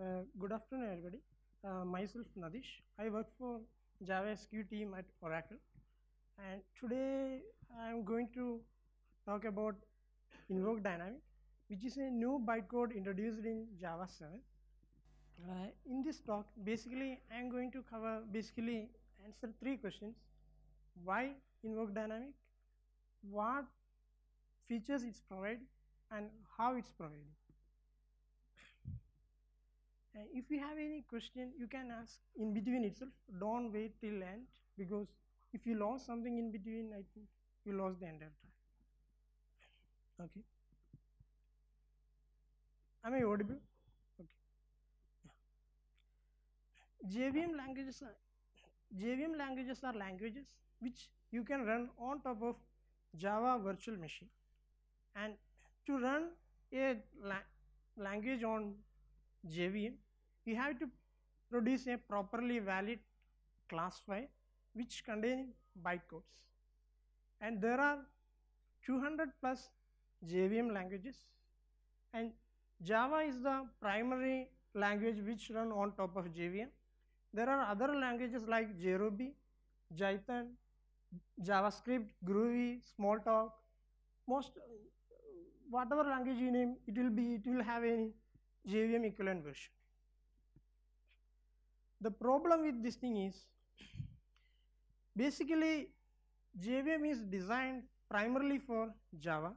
Uh, good afternoon, everybody. Uh, myself Nadeesh. I work for Java SE team at Oracle, and today I am going to talk about Invoke Dynamic, which is a new bytecode introduced in Java 7. Uh, in this talk, basically, I am going to cover basically answer three questions: Why Invoke Dynamic? What features it's provide, and how it's provided. Uh, if you have any question, you can ask in between itself. Don't wait till end because if you lost something in between, I think you lost the entire time. Okay. Am I audible? Okay. JVM languages are JVM languages are languages which you can run on top of Java virtual machine. And to run a la- language on JVM, we have to produce a properly valid class file which contain bytecodes. And there are 200 plus JVM languages, and Java is the primary language which run on top of JVM. There are other languages like JRuby, Jython, JavaScript, Groovy, Smalltalk. Most whatever language you name, it will be it will have a JVM equivalent version. The problem with this thing is basically JVM is designed primarily for Java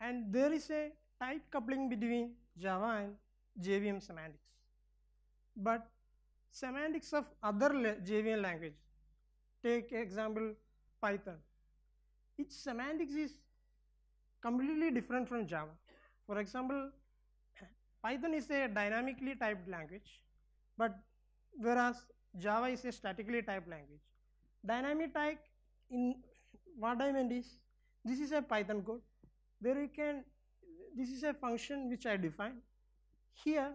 and there is a tight coupling between Java and JVM semantics. But semantics of other JVM language, take example Python, its semantics is completely different from Java. For example, Python is a dynamically typed language, but whereas Java is a statically typed language. Dynamic type in what I meant is this is a Python code. There you can this is a function which I define. Here,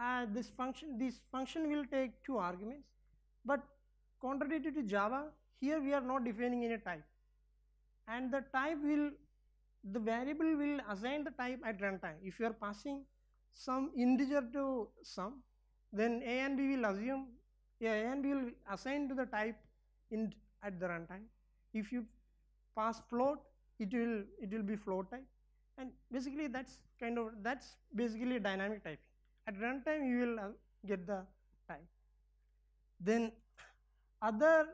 uh, this function this function will take two arguments, but contrary to Java, here we are not defining any type, and the type will the variable will assign the type at runtime. If you are passing some integer to sum, then a and b will assume yeah, a and b will assign to the type in at the runtime. If you pass float, it will it will be float type, and basically that's kind of that's basically dynamic typing. At runtime, you will uh, get the type. Then other